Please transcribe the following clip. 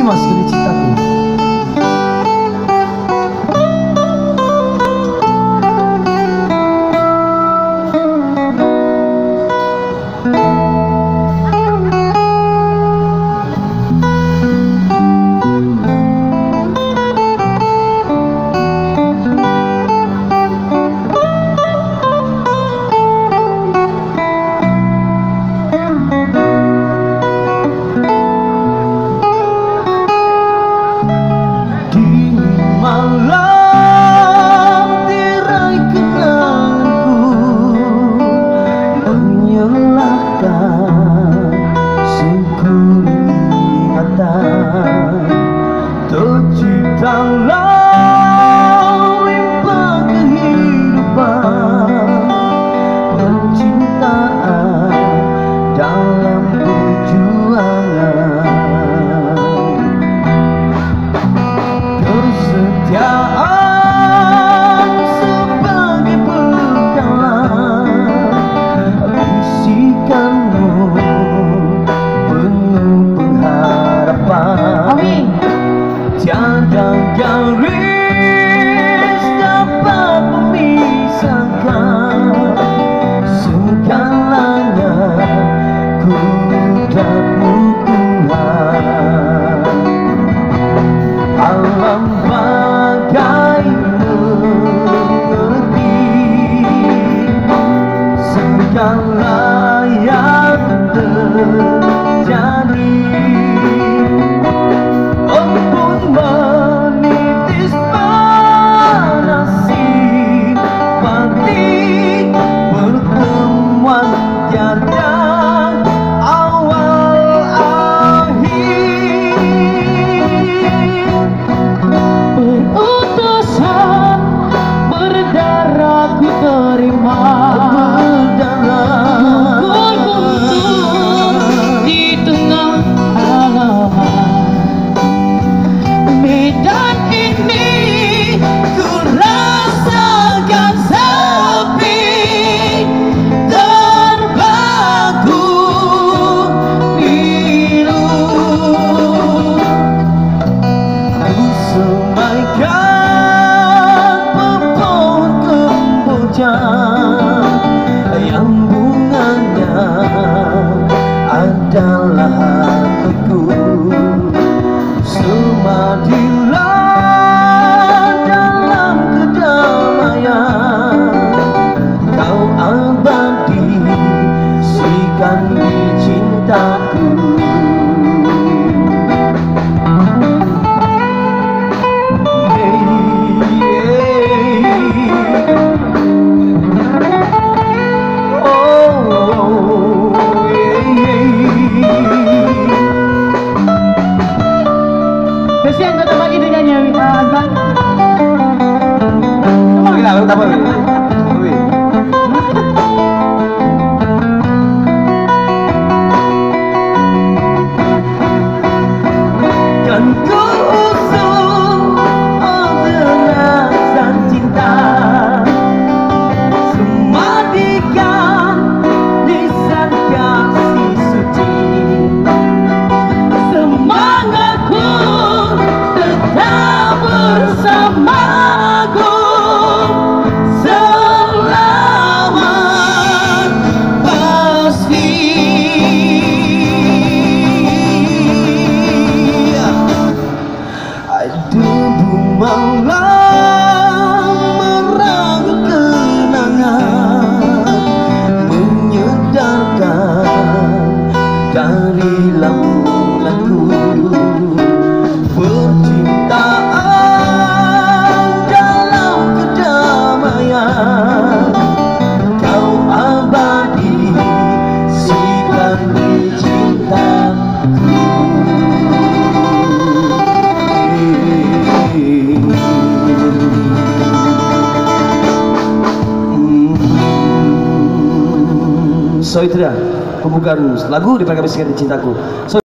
masih mas gede cintaku segala yang terjadi. Ampun menitis panasi Pati bertemuan yang Kesian kau terbagi dengannya, ah, Azlan. Kamu gila, kamu Soitra pembukaan lagu di program Bisikan Cintaku. So